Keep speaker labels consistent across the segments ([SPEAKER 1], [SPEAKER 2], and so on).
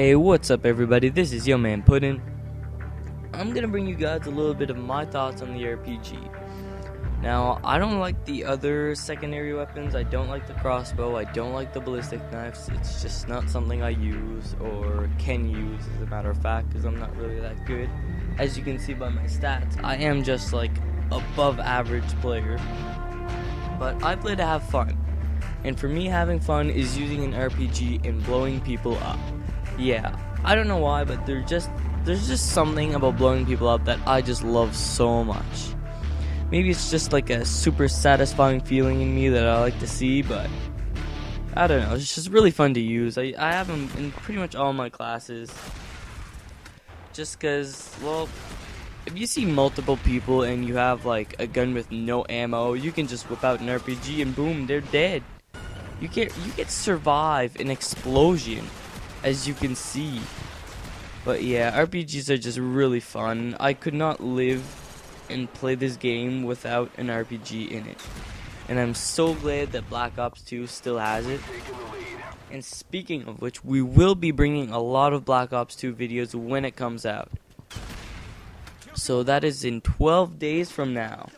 [SPEAKER 1] Hey, what's up, everybody? This is Yo Man Puddin. I'm gonna bring you guys a little bit of my thoughts on the RPG. Now, I don't like the other secondary weapons. I don't like the crossbow. I don't like the ballistic knives. It's just not something I use or can use, as a matter of fact, because I'm not really that good. As you can see by my stats, I am just like above average player. But I play to have fun. And for me, having fun is using an RPG and blowing people up yeah, I don't know why, but there's just there's just something about blowing people up that I just love so much. Maybe it's just like a super satisfying feeling in me that I like to see, but I don't know. It's just really fun to use. I, I have them in pretty much all my classes. Just because, well, if you see multiple people and you have like a gun with no ammo, you can just whip out an RPG and boom, they're dead. You get you get survive an explosion as you can see. But yeah, RPGs are just really fun. I could not live and play this game without an RPG in it. And I'm so glad that Black Ops 2 still has it. And speaking of which, we will be bringing a lot of Black Ops 2 videos when it comes out. So that is in 12 days from now.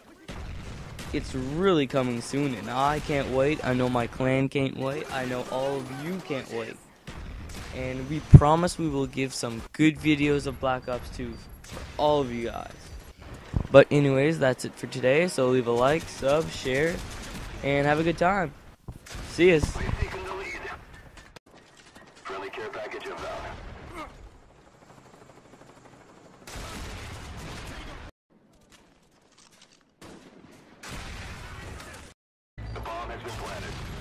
[SPEAKER 1] It's really coming soon and I can't wait. I know my clan can't wait. I know all of you can't wait and we promise we will give some good videos of Black Ops 2 for all of you guys. But anyways, that's it for today, so leave a like, sub, share, and have a good time. See bomb has been planted.